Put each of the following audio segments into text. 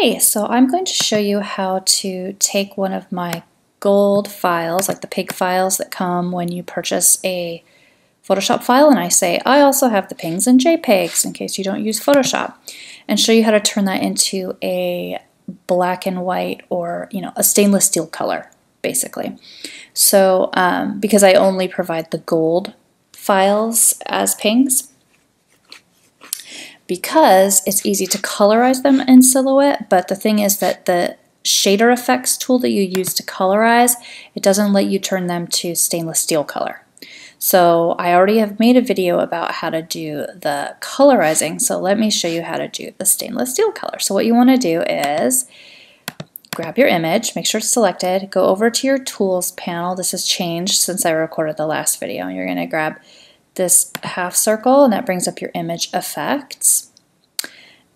Hey, so I'm going to show you how to take one of my gold files, like the pig files that come when you purchase a Photoshop file, and I say, I also have the PNGs and JPEGs in case you don't use Photoshop, and show you how to turn that into a black and white or, you know, a stainless steel color, basically. So, um, because I only provide the gold files as PNGs, because it's easy to colorize them in Silhouette, but the thing is that the shader effects tool that you use to colorize, it doesn't let you turn them to stainless steel color. So I already have made a video about how to do the colorizing, so let me show you how to do the stainless steel color. So what you want to do is grab your image, make sure it's selected, go over to your tools panel. This has changed since I recorded the last video. You're going to grab this half circle and that brings up your image effects.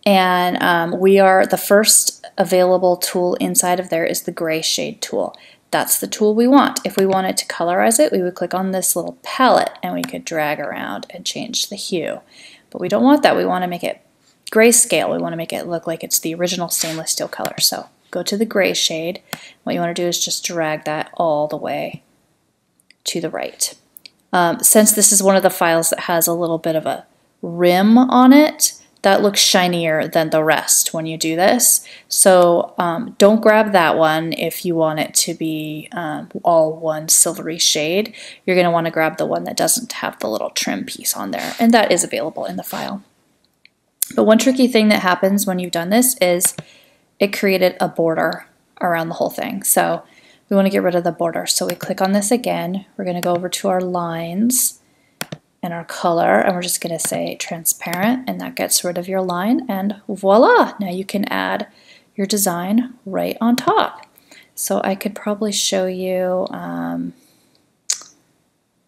And um, we are, the first available tool inside of there is the gray shade tool. That's the tool we want. If we wanted to colorize it, we would click on this little palette and we could drag around and change the hue. But we don't want that. We want to make it grayscale. We want to make it look like it's the original stainless steel color. So go to the gray shade. What you want to do is just drag that all the way to the right. Um, since this is one of the files that has a little bit of a rim on it, that looks shinier than the rest when you do this. So um, don't grab that one if you want it to be um, all one silvery shade. You're going to want to grab the one that doesn't have the little trim piece on there, and that is available in the file. But one tricky thing that happens when you've done this is it created a border around the whole thing. So we want to get rid of the border. So we click on this again. We're going to go over to our lines and our color and we're just going to say transparent and that gets rid of your line and voila! Now you can add your design right on top. So I could probably show you, um,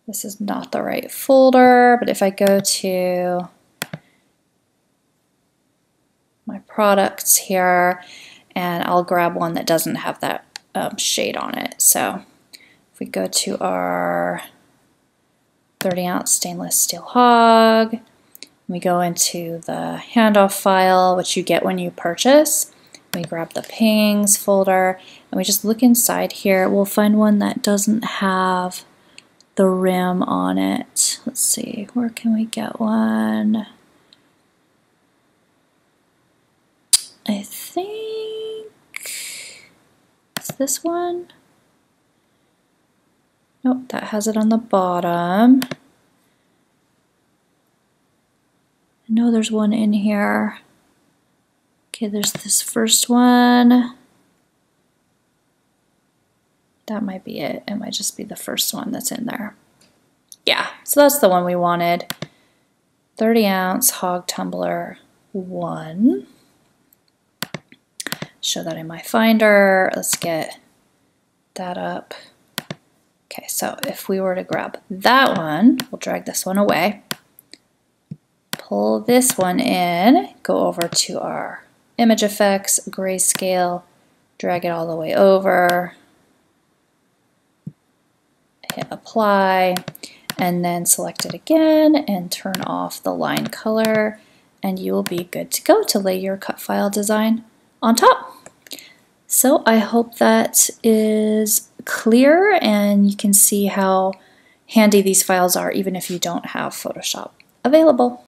this is not the right folder, but if I go to my products here and I'll grab one that doesn't have that um, shade on it. So if we go to our 30 ounce stainless steel Hogg, we go into the handoff file, which you get when you purchase. We grab the pings folder and we just look inside here. We'll find one that doesn't have the rim on it. Let's see, where can we get one? I think this one? Nope, that has it on the bottom. I know there's one in here. Okay, there's this first one. That might be it. It might just be the first one that's in there. Yeah, so that's the one we wanted. 30 ounce Hogg tumbler one show that in my Finder. Let's get that up. Okay, so if we were to grab that one, we'll drag this one away, pull this one in, go over to our image effects, grayscale, drag it all the way over, hit apply, and then select it again and turn off the line color, and you will be good to go to lay your cut file design on top. So I hope that is clear and you can see how handy these files are even if you don't have Photoshop available.